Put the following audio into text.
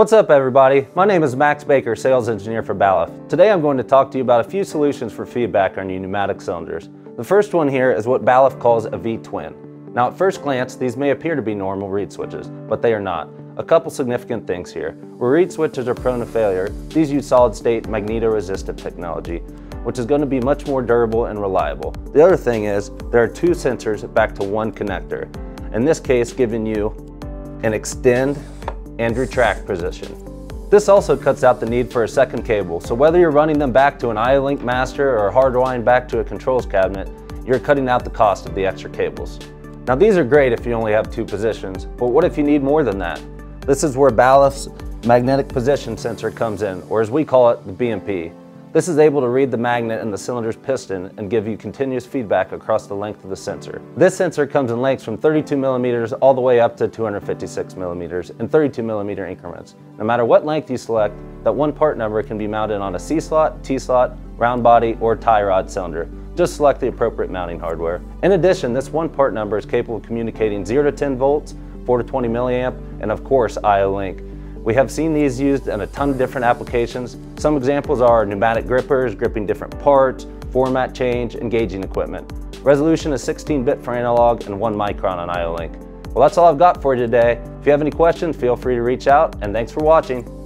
What's up everybody? My name is Max Baker, Sales Engineer for Balluff. Today I'm going to talk to you about a few solutions for feedback on your pneumatic cylinders. The first one here is what Balluff calls a V-twin. Now at first glance, these may appear to be normal reed switches, but they are not. A couple significant things here. Where reed switches are prone to failure, these use solid-state magnetoresistive technology, which is going to be much more durable and reliable. The other thing is, there are two sensors back to one connector. In this case, giving you an extend and retract position. This also cuts out the need for a second cable, so whether you're running them back to an IO-Link master or hardwiring back to a controls cabinet, you're cutting out the cost of the extra cables. Now these are great if you only have two positions, but what if you need more than that? This is where Balluff's magnetic position sensor comes in, or as we call it, the BMP. This is able to read the magnet in the cylinder's piston and give you continuous feedback across the length of the sensor. This sensor comes in lengths from 32 millimeters all the way up to 256 millimeters in 32 millimeter increments. No matter what length you select, that one part number can be mounted on a C-slot, T-slot, round body, or tie rod cylinder. Just select the appropriate mounting hardware. In addition, this one part number is capable of communicating 0 to 10 volts, 4 to 20 milliamp, and of course IO-Link. We have seen these used in a ton of different applications. Some examples are pneumatic grippers, gripping different parts, format change, engaging equipment. Resolution is 16-bit for analog and 1 micron on IO-Link. Well, that's all I've got for you today. If you have any questions, feel free to reach out, and thanks for watching.